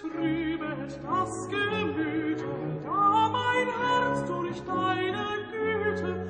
trübe ist das da mein Herz durch deine Güte.